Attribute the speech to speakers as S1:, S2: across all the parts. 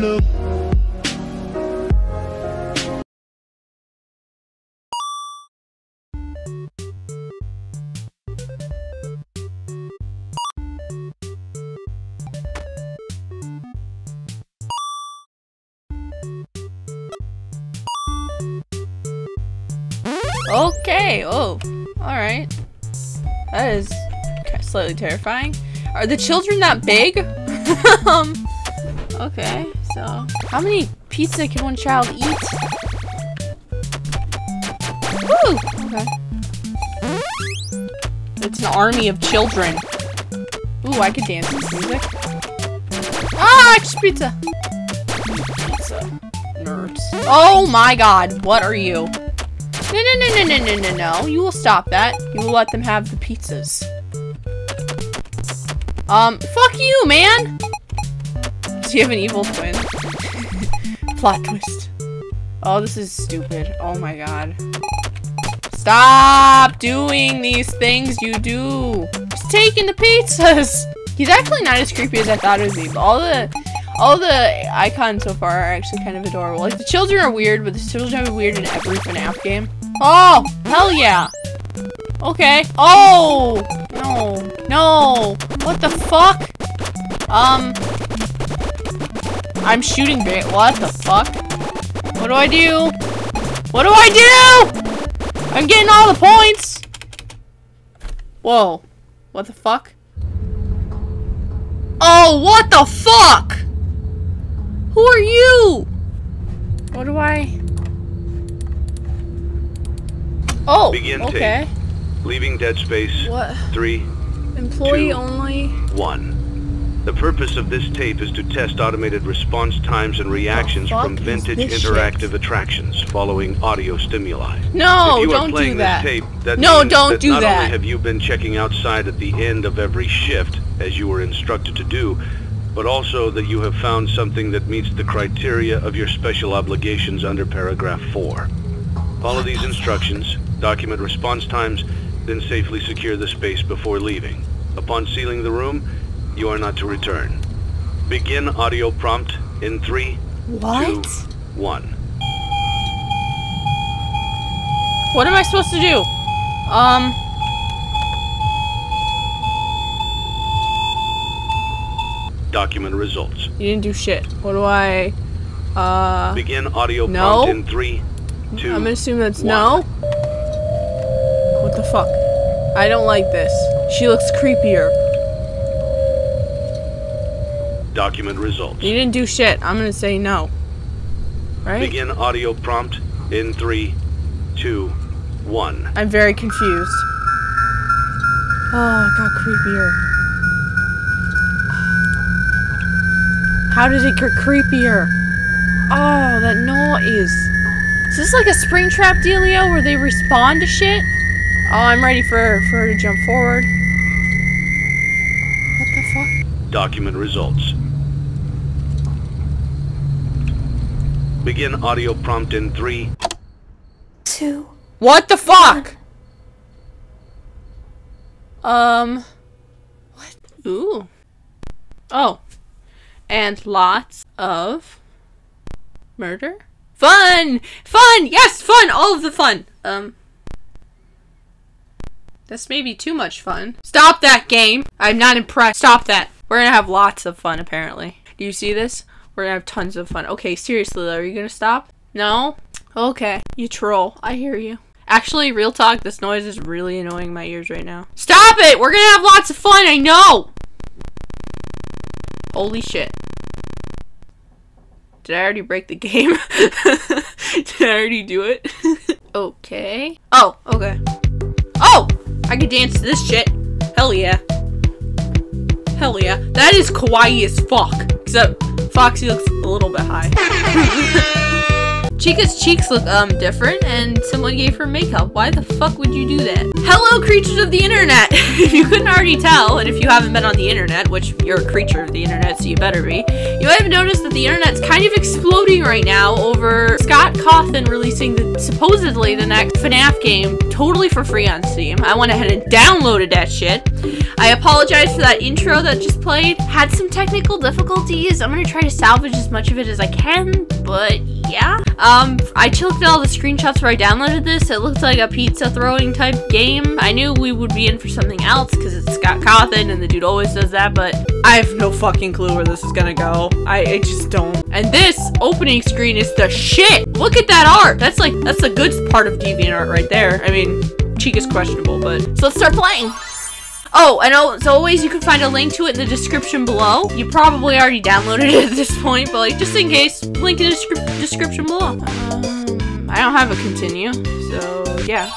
S1: love.
S2: Okay, oh, alright. That is slightly terrifying. Are the children that big? um, okay, so. How many pizza can one child eat? Woo! Okay. It's an army of children. Ooh, I could dance to this music. Ah, extra pizza! Pizza. Nerds. Oh my god, what are you? No, no, no, no, no, no, no, no. You will stop that. You will let them have the pizzas. Um, fuck you, man! He have an evil twin? Plot twist. Oh, this is stupid. Oh my god. Stop doing these things you do. He's taking the pizzas. He's actually not as creepy as I thought it would be, but all the all the icons so far are actually kind of adorable. Like the children are weird, but the children are weird in every FNAF game. Oh, hell yeah. Okay. Oh, no, no. What the fuck? Um, I'm shooting bait. What the fuck? What do I do? What do I do? I'm getting all the points. Whoa. What the fuck? Oh, what the fuck? Who are you? What do I? Oh,
S3: Begin tape.
S2: okay.
S3: Leaving Dead Space.
S2: What?
S3: Three,
S2: Employee
S3: Two.
S2: only.
S3: one. The purpose of this tape is to test automated response times and reactions from vintage interactive
S2: shit?
S3: attractions following audio stimuli.
S2: No,
S3: if you
S2: don't
S3: playing
S2: do that.
S3: this tape, that
S2: No, don't
S3: that
S2: do
S3: not
S2: that.
S3: only have you been checking outside at the end of every shift, as you were instructed to do, but also that you have found something that meets the criteria of your special obligations under paragraph 4. Follow these instructions, document response times, then safely secure the space before leaving. Upon sealing the room, you are not to return. Begin audio prompt in three,
S2: What?
S3: two, one.
S2: What am I supposed to do? Um.
S3: Document results.
S2: You didn't do shit. What do I? Uh.
S3: Begin audio
S2: No.
S3: prompt in three, two,
S2: I'm gonna assume that's
S3: one.
S2: no. What the fuck? I don't like this. She looks creepier.
S3: Document results.
S2: You didn't do shit. I'm gonna say no. Right?
S3: Begin audio prompt in three, two, one.
S2: I'm very confused. Oh, it got creepier. How did it get creepier? Oh, that noise. Is this like a Springtrap dealio where they respond to shit? Oh, I'm ready for, for her to jump forward. What the fuck?
S3: Document results. Begin audio prompt in three,
S4: Two.
S2: What the fuck? Um. What? Ooh. Oh. And lots of murder? Fun! Fun! Yes, fun! All of the fun. Um. That's maybe too much fun. Stop that game! I'm not impressed. Stop that. We're gonna have lots of fun, apparently. Do you see this? We're gonna have tons of fun. Okay, seriously, though, are you gonna stop? No? Okay. You troll. I hear you. Actually, real talk, this noise is really annoying my ears right now. Stop it! We're gonna have lots of fun, I know! Holy shit. Did I already break the game? Did I already do it? okay. Oh, okay. Oh! I can dance to this shit. Hell yeah. Hell yeah. That is kawaii as fuck. Except Foxy looks a little bit high. Chica's cheeks look um different, and someone gave her makeup. Why the fuck would you do that? Hello, creatures of the internet! if you couldn't already tell, and if you haven't been on the internet, which you're a creature of the internet, so you better be, you might have noticed that the internet's kind of exploding right now over Scott Cawthon releasing the, supposedly the next FNAF game totally for free on Steam. I went ahead and downloaded that shit. I apologize for that intro that just played. Had some technical difficulties. I'm gonna try to salvage as much of it as I can, but yeah. Um, I looked at all the screenshots where I downloaded this. It looked like a pizza throwing type game. I knew we would be in for something else because it's Scott Cawthon and the dude always does that, but I have no fucking clue where this is gonna go. I, I just don't. And this opening screen is the shit. Look at that art. That's like that's a good part of DeviantArt right there. I mean, cheek is questionable, but so let's start playing. Oh, and as always, you can find a link to it in the description below. You probably already downloaded it at this point, but like, just in case, link in the descri description below. Um, I don't have a continue, so yeah.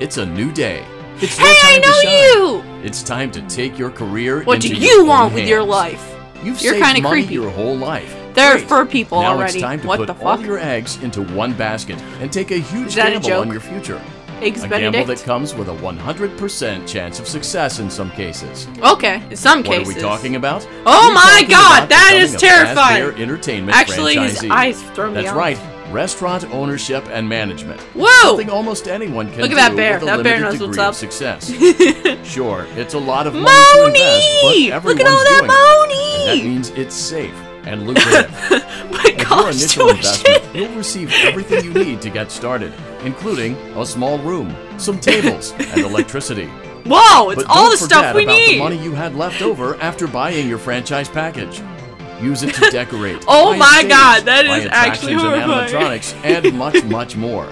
S1: It's a new day. It's
S2: Hey,
S1: your
S2: I
S1: time to
S2: know you!
S1: It's time to take your career
S2: What do you
S1: your
S2: want with your life?
S1: You've
S2: You're
S1: saved
S2: kinda
S1: money
S2: creepy.
S1: your whole life.
S2: There are
S1: Great.
S2: fur people
S1: now
S2: already.
S1: it's time to
S2: What
S1: put
S2: the
S1: all
S2: fuck?
S1: your eggs into one basket and take a huge
S2: Is a
S1: gamble on your future.
S2: Eggs
S1: a gamble that comes with a 100% chance of success in some cases.
S2: Okay, in some
S1: What
S2: cases.
S1: are we talking about?
S2: Oh
S1: We're
S2: my god, that is terrifying.
S1: Entertainment
S2: Actually, his
S1: franchisee.
S2: eyes throw me
S1: That's right. Restaurant ownership and management.
S2: Whoa!
S1: Something almost anyone can
S2: Look
S1: do
S2: at that bear. That bear knows what's
S1: of
S2: up.
S1: success. sure, it's a lot of money to invest, but
S2: Look
S1: everyone's
S2: at all that
S1: doing it. And that means it's safe and lucrative.
S2: My
S1: With your initial
S2: too
S1: investment, you'll receive everything you need to get started, including a small room, some tables, and electricity.
S2: Whoa, it's
S1: But
S2: all
S1: don't
S2: the stuff
S1: forget
S2: we
S1: about
S2: need.
S1: the money you had left over after buying your franchise package. Use it to decorate.
S2: Oh
S1: buy a
S2: my
S1: stage,
S2: God, that
S1: buy
S2: actually
S1: attractions and animatronics, and much, much more.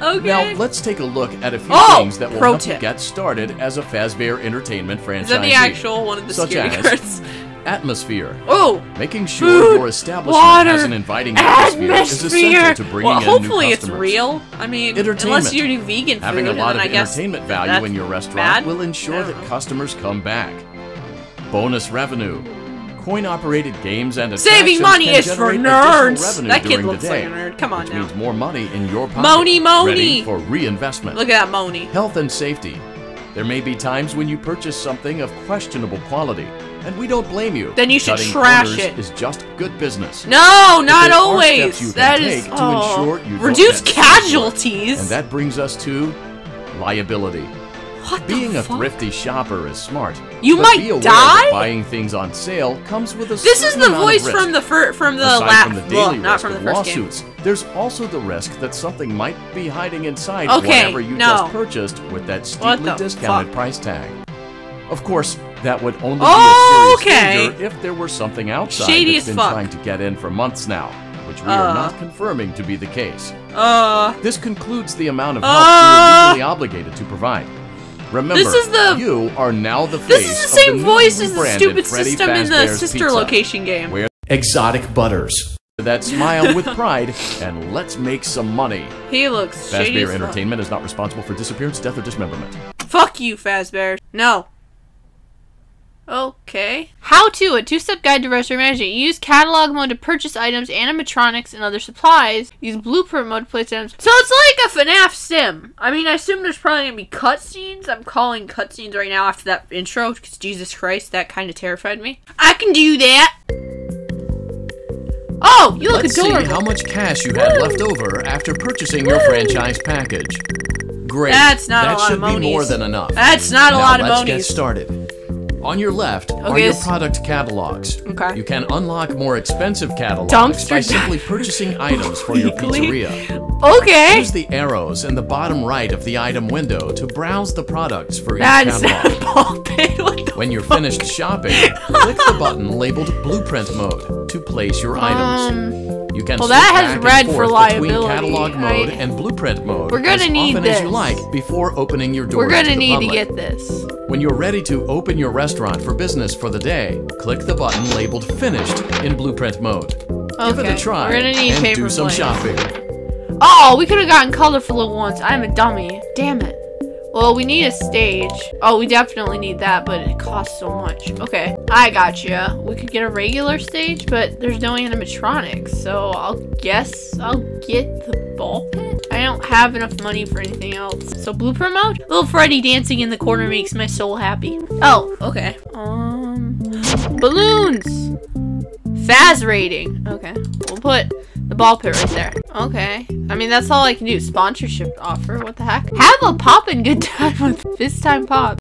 S2: Okay.
S1: Now, let's take a look at a few
S2: Oh,
S1: things that will help
S2: tip.
S1: you get started as a Fazbear Entertainment franchisee.
S2: is that the actual one of the
S1: Such
S2: security
S1: as-
S2: guards?
S1: Atmosphere.
S2: Oh,
S1: Making sure
S2: Food,
S1: your establishment
S2: water,
S1: has an inviting atmosphere, is essential to bringing
S2: well,
S1: in
S2: hopefully it's real. I mean, unless you're doing vegan food,
S1: Having a lot of
S2: I
S1: entertainment value in your restaurant
S2: bad.
S1: will ensure that
S2: know.
S1: customers come back. Bonus revenue. Coin-operated games and
S2: Saving money is for nerds.
S1: revenue
S2: That kid
S1: during the
S2: like
S1: day,
S2: a nerd. Come on
S1: which
S2: now.
S1: means more money in your pocket.
S2: Moni, Moni.
S1: Ready for reinvestment.
S2: Look at that Moni.
S1: Health and safety. There may be times when you purchase something of questionable quality, and we don't blame you.
S2: Then you should
S1: Cutting
S2: trash it.
S1: is just good business.
S2: No, not
S1: there are steps
S2: always.
S1: That is can
S2: That
S1: to
S2: oh,
S1: ensure you don't
S2: reduce casualties.
S1: And that brings us to liability.
S2: what
S1: Being
S2: the
S1: a
S2: fuck?
S1: thrifty shopper is smart.
S2: You might die?
S1: Buying things on sale comes with a
S2: This is the voice from the fir- from the
S1: Aside
S2: laugh,
S1: from the
S2: Ugh,
S1: daily
S2: not
S1: risk
S2: from the first game.
S1: lawsuits, there's also the risk that something might be hiding inside
S2: Okay,
S1: whatever you
S2: no.
S1: just purchased with that steeply discounted
S2: fuck?
S1: price tag. Of course, that would only
S2: Oh,
S1: be a serious
S2: okay.
S1: danger if there were something outside
S2: Shady
S1: that's been
S2: fuck.
S1: trying to get in for months now, which we
S2: Uh.
S1: are not confirming to be the case.
S2: Uh,
S1: This concludes the amount of help
S2: Uh.
S1: you're legally obligated to provide. Remember,
S2: This is the-
S1: you are now the face
S2: this is the same
S1: newly
S2: voice as the stupid
S1: Freddy
S2: system in the
S1: Fazbear's
S2: sister
S1: Pizza,
S2: location game.
S1: Where exotic butters that smile with pride and let's make some money.
S2: He looks shady
S1: Fazbear. Entertainment is not responsible for disappearance, death, or dismemberment.
S2: Fuck you, Fazbear. No. Okay. How to, a two-step guide to restaurant management. Use catalog mode to purchase items, animatronics, and other supplies. Use blueprint mode to place items. So it's like a FNAF sim. I mean, I assume there's probably gonna be cutscenes. I'm calling cutscenes right now after that intro, because Jesus Christ, that kind of terrified me. I can do that. Oh, you look
S1: Let's
S2: adorable.
S1: see how much cash you had left over after purchasing your franchise package. Great.
S2: That's not a lot of monies.
S1: that should be more than enough.
S2: That's not a lot of
S1: let's
S2: monies.
S1: get started. On your left are your product catalogs.
S2: Okay.
S1: You can unlock more expensive catalogs
S2: Dumpster
S1: by simply purchasing items for your pizzeria.
S2: Okay.
S1: Use the arrows in the bottom right of the item window to browse the products for
S2: is
S1: catalog.
S2: a
S1: When you're finished shopping, click the button labeled Blueprint Mode to place your items. You can
S2: well,
S1: switch
S2: that has
S1: back and
S2: red for liability.
S1: catalog mode
S2: I-
S1: and blueprint mode
S2: We're gonna
S1: as
S2: need
S1: often as you like before opening your doors
S2: We're gonna
S1: the
S2: need to get this.
S1: When you're ready to open your restaurant for business for the day, click the button labeled Finished in blueprint mode. Give it a try
S2: we're gonna need
S1: and
S2: paper
S1: do some shopping.
S2: Oh, we could have gotten colorful at once. I'm a dummy. Damn it. Well, we need a stage. Oh, we definitely need that, but it costs so much. Okay, I got you. We could get a regular stage, but there's no animatronics, so I'll guess I'll get the ball pit. I don't have enough money for anything else. So blueprint mode? Little Freddy dancing in the corner makes my soul happy. Oh, okay. Um, balloons. Faz rating. Okay, we'll put the ball pit right there. Okay. I mean, that's all I can do. Sponsorship offer. What the heck? Have a poppin' good time with Fist Time Pop.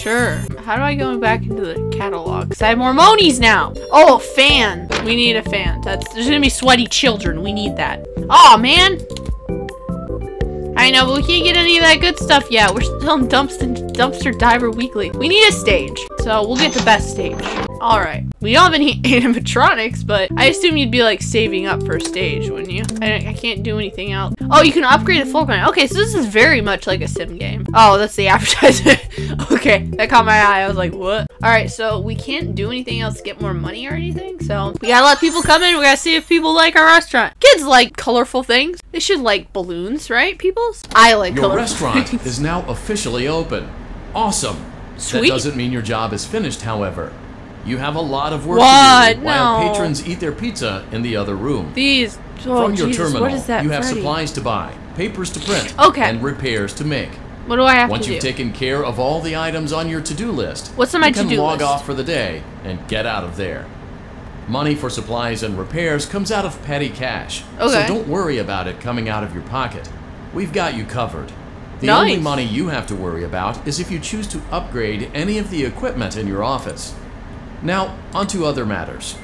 S2: Sure. How do I go back into the catalog? Because I have more monies now. Oh, a fan. We need a fan. That's There's going to be sweaty children. We need that. Oh man. I know, but we can't get any of that good stuff yet. We're still in Dumpster, Dumpster Diver Weekly. We need a stage. So we'll get the best stage. Alright. We don't have any animatronics, but I assume you'd be like saving up for a stage, wouldn't you? I, I can't do anything else. Oh, you can upgrade the floor plan. Okay, so this is very much like a sim game. Oh, that's the advertisement. okay, that caught my eye. I was like, what? Alright, so we can't do anything else to get more money or anything. So we gotta let people come in. We gotta see if people like our restaurant. Kids like colorful things. They should like balloons, right, peoples? I like
S1: Your
S2: colorful
S1: restaurant
S2: things.
S1: is now officially open. Awesome.
S2: Sweet.
S1: That doesn't mean your job is finished, however. You have a lot of work
S2: What?
S1: to do while
S2: No.
S1: patrons eat their pizza in the other room.
S2: These. Oh,
S1: From your
S2: Jesus,
S1: terminal,
S2: what is that?
S1: you have
S2: Freddy?
S1: supplies to buy, papers to print,
S2: Okay.
S1: and repairs to make.
S2: What do I have
S1: Once
S2: to
S1: you've taken care of all the items on your to-do list,
S2: What's on my
S1: you can log
S2: list?
S1: off for the day and get out of there. Money for supplies and repairs comes out of petty cash,
S2: Okay.
S1: so don't worry about it coming out of your pocket. We've got you covered. The
S2: Nice.
S1: only money you have to worry about is if you choose to upgrade any of the equipment in your office. Now, onto other matters.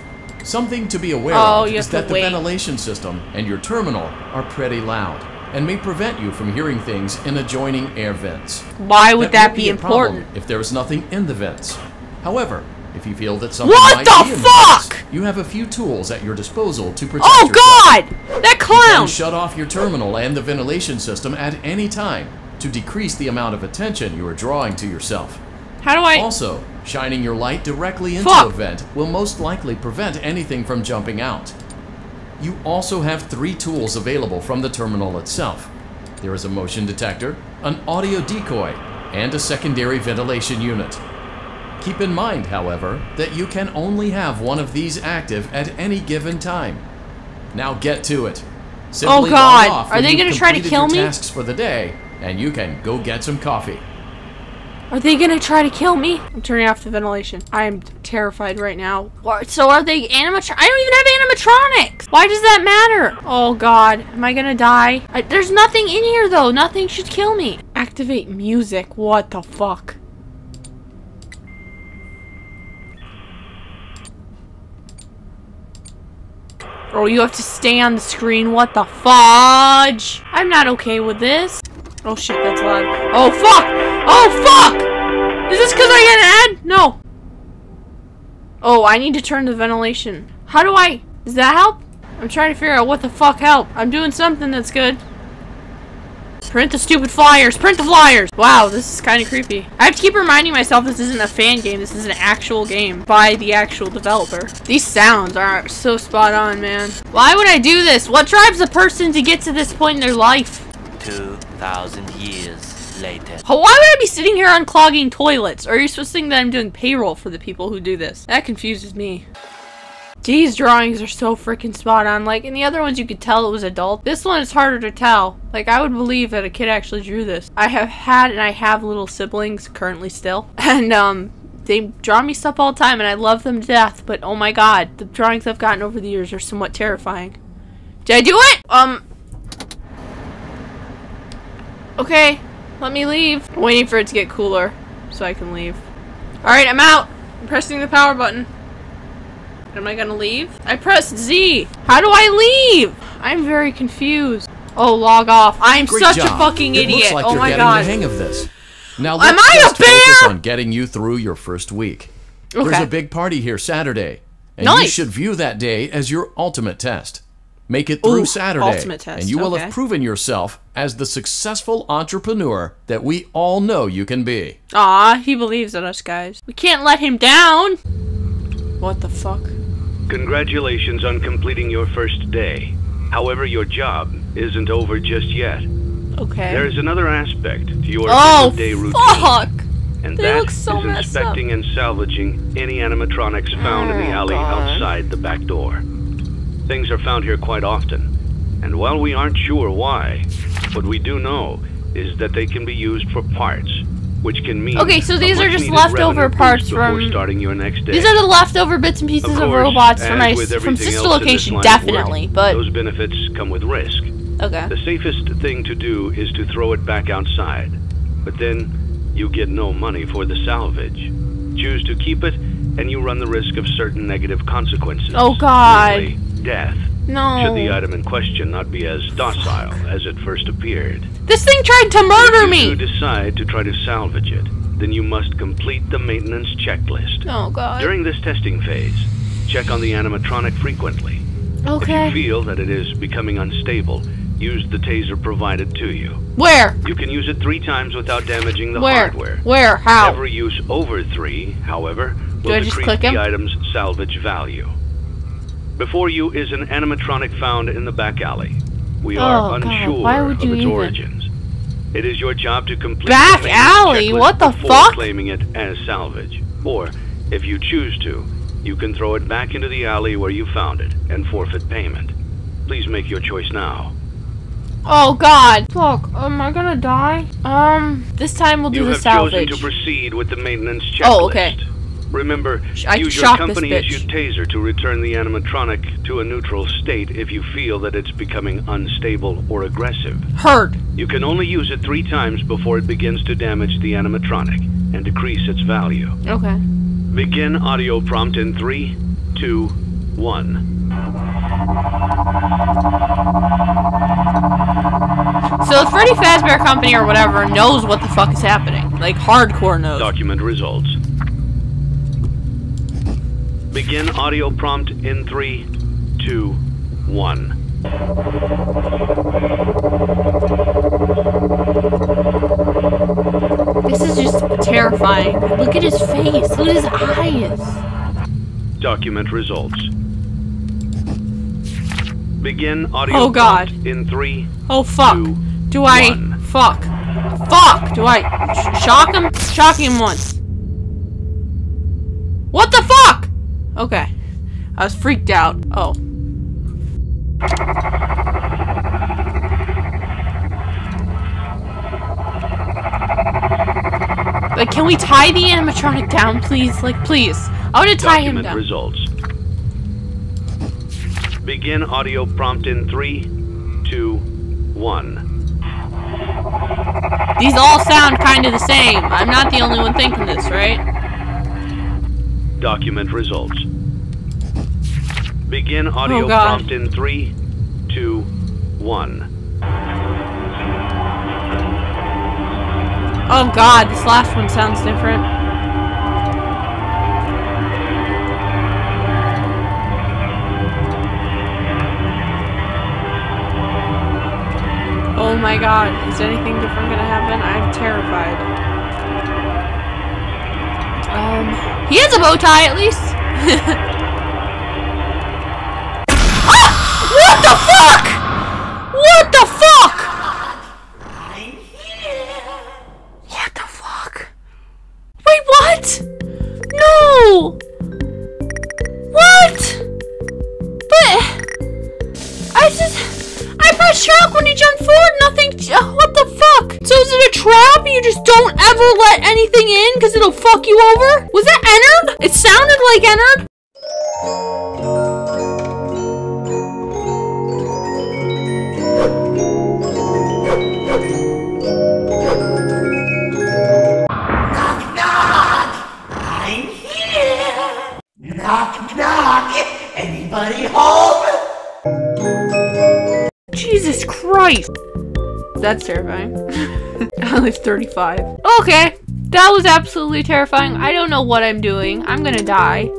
S1: Something to be aware
S2: Oh,
S1: of is that the
S2: wait.
S1: ventilation system and your terminal are pretty loud and may prevent you from hearing things in adjoining air vents.
S2: Why would that,
S1: won't
S2: be, important?
S1: if there is nothing in the vents. However, if you feel that something
S2: What
S1: might
S2: the
S1: be in
S2: fuck?
S1: the vents, you have a few tools at your disposal to protect
S2: Oh
S1: yourself.
S2: God! That
S1: You can
S2: clown!
S1: shut off your terminal and the ventilation system at any time to decrease the amount of attention you are drawing to yourself.
S2: How do I?
S1: Also, shining your light directly into
S2: Fuck.
S1: a vent will most likely prevent anything from jumping out. You also have three tools available from the terminal itself. There is a motion detector, an audio decoy, and a secondary ventilation unit. Keep in mind, however, that you can only have one of these active at any given time. Now get to it. Simply
S2: Oh, God.
S1: off
S2: Are they gonna try to kill me?
S1: tasks for the day, and you can go get some coffee.
S2: Are they gonna try to kill me? I'm turning off the ventilation. I am terrified right now. What? So are they animatron? I don't even have animatronics. Why does that matter? Oh God, am I gonna die? I, there's nothing in here though. Nothing should kill me. Activate music. What the fuck? Oh, you have to stay on the screen. What the fudge? I'm not okay with this. Oh shit, that's loud. Oh fuck! Oh fuck! Is this because I get an ad? No. Oh, I need to turn the ventilation. How do I? Does that help? I'm trying to figure out what the fuck help. I'm doing something that's good. Print the stupid flyers. Print the flyers. Wow, this is kind of creepy. I have to keep reminding myself this isn't a fan game. This is an actual game by the actual developer. These sounds are so spot on, man. Why would I do this? What drives a person to get to this point in their life?
S5: 2,000 years later.
S2: Why would I be sitting here unclogging toilets? Are you supposed to think that I'm doing payroll for the people who do this? That confuses me. These drawings are so freaking spot on. Like, in the other ones you could tell it was adult. This one is harder to tell. Like, I would believe that a kid actually drew this. I have had and I have little siblings currently still. And, um, they draw me stuff all the time and I love them to death. But, oh my god, the drawings I've gotten over the years are somewhat terrifying. Did I do it? Um, Okay, let me leave. I'm waiting for it to get cooler so I can leave. Alright, I'm out. I'm pressing the power button. Am I gonna leave? I pressed Z. How do I leave? I'm very confused. Oh, log off. I'm
S1: Great
S2: such
S1: job.
S2: a fucking
S1: it
S2: idiot.
S1: Looks like
S2: oh
S1: you're
S2: my
S1: getting
S2: god.
S1: the hang of this. Now
S2: Am
S1: let's
S2: I a
S1: just focus
S2: bear?
S1: on getting you through your first week.
S2: Okay.
S1: There's a big party here Saturday, and you should view that day as your ultimate test. Make it through
S2: Ooh,
S1: Saturday,
S2: ultimate test,
S1: and you will
S2: okay.
S1: have proven yourself as the successful entrepreneur that we all know you can be.
S2: Ah, he believes in us, guys. We can't let him down. What the fuck?
S3: Congratulations on completing your first day. However, your job isn't over just yet.
S2: Okay.
S3: There is another aspect to your
S2: oh,
S3: day routine,
S2: fuck!
S3: and
S2: they
S3: that
S2: look so
S3: is
S2: messed up.
S3: inspecting and salvaging any animatronics found in the
S2: Oh,
S3: alley
S2: God.
S3: outside the back door. Things are found here quite often, and while we aren't sure why, what we do know is that they can be used for parts, which can mean
S2: Okay, so these are just leftover parts from-
S3: starting your next day.
S2: These are the leftover bits and pieces
S3: Of
S2: of, robots from my from sister
S3: else in this
S2: location,
S3: of work,
S2: definitely. But
S3: those benefits come with risk.
S2: okay.
S3: The safest thing to do is to throw it back outside, but then you get no money for the salvage. Choose to keep it, and you run the risk of certain negative consequences.
S2: Oh, God.
S3: namely Death.
S2: No.
S3: Should the item in question not be as docile as it first appeared.
S2: This thing tried to murder
S3: if you
S2: me.
S3: do decide to try to salvage it, then you must complete the maintenance checklist.
S2: Oh god.
S3: During this testing phase, check on the animatronic frequently.
S2: Okay.
S3: If you feel that it is becoming unstable, use the taser provided to you.
S2: Where?
S3: You can use it three times without damaging the
S2: Where?
S3: hardware.
S2: Where? How?
S3: Every use over three, however,
S2: Do
S3: will
S2: I just
S3: decrease
S2: click
S3: the
S2: him?
S3: item's salvage value. Before you is an animatronic found in the back alley. We are
S2: Oh,
S3: unsure
S2: you
S3: of its
S2: even-
S3: origins. It is your job to complete
S2: Back
S3: the
S2: alley? What the fuck?
S3: claiming it as salvage. Or, if you choose to, you can throw it back into the alley where you found it and forfeit payment. Please make your choice now.
S2: Oh god. Fuck. Am I gonna die? Um. This time we'll do
S3: You
S2: the
S3: have chosen to proceed with the maintenance checklist.
S2: Oh, okay.
S3: Remember,
S2: I
S3: use your company-issued taser to return the animatronic to a neutral state if you feel that it's becoming unstable or aggressive.
S2: Heard.
S3: You can only use it three times before it begins to damage the animatronic and decrease its value.
S2: Okay.
S3: Begin audio prompt in three, two, one.
S2: So the Freddy Fazbear Company or whatever knows what the fuck is happening. Like hardcore knows.
S3: Document results. Begin audio prompt in three, two, one.
S2: This is just terrifying. Look at his face. Look at his eyes.
S3: Document results. Begin audio
S2: Oh, God.
S3: prompt in three,
S2: Oh fuck.
S3: two,
S2: Do I
S3: one.
S2: fuck? Fuck. Do I sh- shock him? Shock him once. What the fuck? Okay. I was freaked out. Oh. Like, can we tie the animatronic down, please? Like, please. I want to tie him
S3: Document
S2: down.
S3: results. Begin audio prompt in three, two, one.
S2: These all sound kind of the same. I'm not the only one thinking this, right?
S3: Document results. Begin audio
S2: Oh,
S3: prompt in three, two, one.
S2: Oh god, this last one sounds different. Oh my god, is anything different gonna happen? I'm terrified. Um, he has a bow tie at least. you over? Was that Ennard? It sounded like Ennard. Knock, knock.
S6: I'm here. Knock, knock. Anybody home?
S2: Jesus Christ. That's terrifying. I live 35. Okay. That was absolutely terrifying. I don't know what I'm doing. I'm gonna die.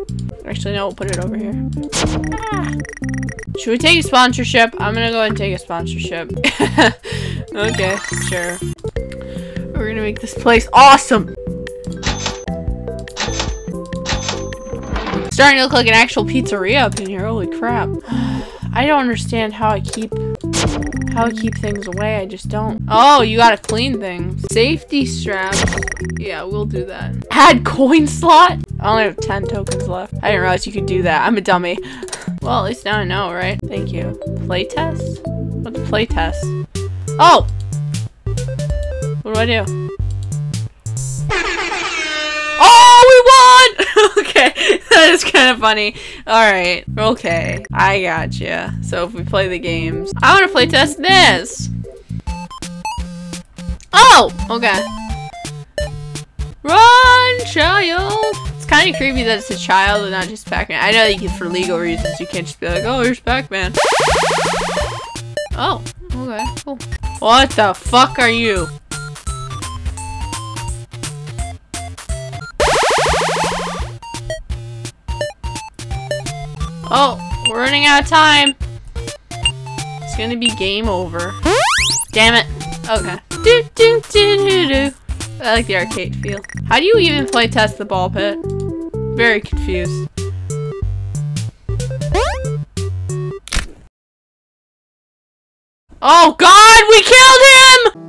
S2: Actually, no, we'll put it over here. Should we take a sponsorship? I'm gonna go ahead and take a sponsorship. okay, sure. We're gonna make this place awesome. Starting to look like an actual pizzeria up in here. Holy crap. I don't understand how I keep how to keep things away. I just don't. Oh, you gotta clean things. Safety strap. Yeah, we'll do that. Add coin slot. I only have 10 tokens left. I didn't realize you could do that. I'm a dummy. Well, at least now I know, right? Thank you. Playtest? What's playtest? Oh! What do I do? okay, that is kind of funny. Alright, okay. I gotcha. So if we play the games. I want to play test this! Oh! Okay. Run, child! It's kind of creepy that it's a child and not just Pac-Man. I know you can for legal reasons. You can't just be like, oh, here's Pac-Man. Oh, okay, cool. What the fuck are you? Oh, we're running out of time. It's gonna be game over. Damn it. Okay. Do do do do do. I like the arcade feel. How do you even play test the ball pit? Very confused. Oh god, we killed him!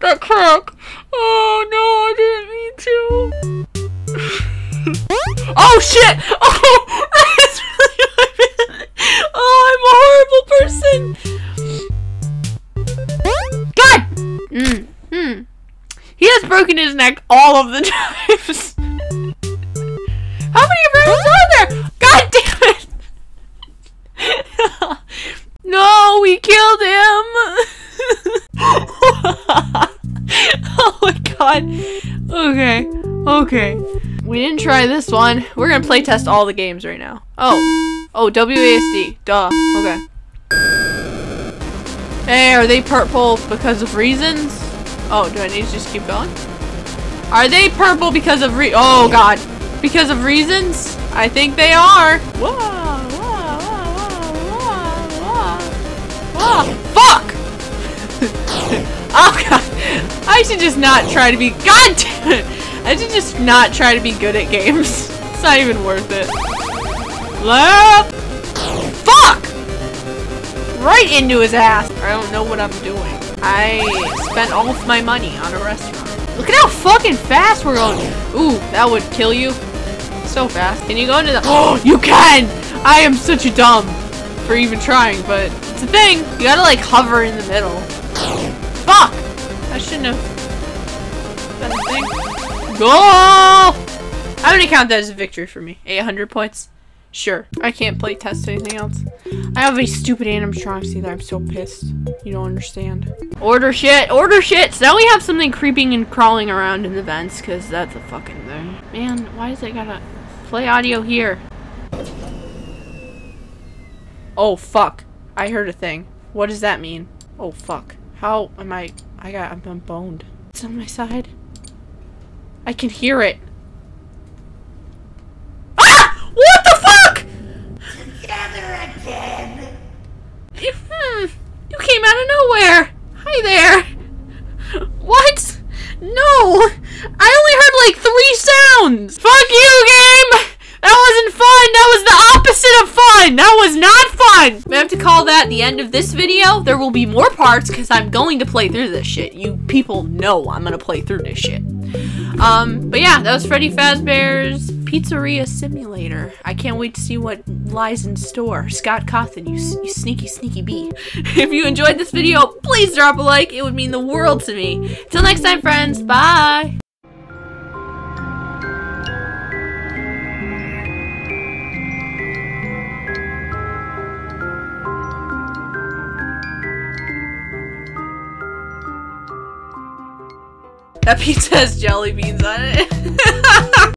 S2: That crack! Oh no, I didn't mean to. oh shit! Oh, that's really. Oh, I'm a horrible person. God! Mm, hmm. He has broken his neck all of the times. Try this one. We're gonna play test all the games right now. Oh. Oh, WASD. Duh. Okay. Hey, are they purple because of reasons? Oh, do I need to just keep going? Are they purple because of re- Oh god. Because of reasons? I think they are. Whoa, whoa, whoa, whoa, whoa, whoa. Ah, whoa. Fuck! oh god. I should just not try to be- God damn it! I should just not try to be good at games. It's not even worth it. Left! Fuck! Right into his ass. I don't know what I'm doing. I spent all of my money on a restaurant. Look at how fucking fast we're going. Ooh, that would kill you. So fast. Can you go into the- Oh, you can! I am such a dumb for even trying, but it's a thing. You gotta like hover in the middle. Fuck! I shouldn't have. Goal! I'm gonna count that as a victory for me. 800 points. Sure. I can't play test anything else. I have a stupid animatronics either. I'm so pissed. You don't understand. Order shit! Order shit! So now we have something creeping and crawling around in the vents, because that's a fucking thing. Man, why does it gotta play audio here? Oh, fuck. I heard a thing. What does that mean? Oh, fuck. How am I... I got... I'm boned. It's on my side. I can hear it. Ah! What the fuck?
S6: Together again.
S2: Hmm. You came out of nowhere. Hi there. What? No. I only heard like three sounds. Fuck you, game. That wasn't fun. That was the opposite of fun. That was not fun. We have to call that the end of this video. There will be more parts because I'm going to play through this shit. You people know I'm to play through this shit. Um, but yeah, that was Freddy Fazbear's Pizzeria Simulator. I can't wait to see what lies in store. Scott Cawthon, you, you sneaky, sneaky bee. if you enjoyed this video, please drop a like. It would mean the world to me. Till next time, friends. Bye. That pizza has jelly beans on it.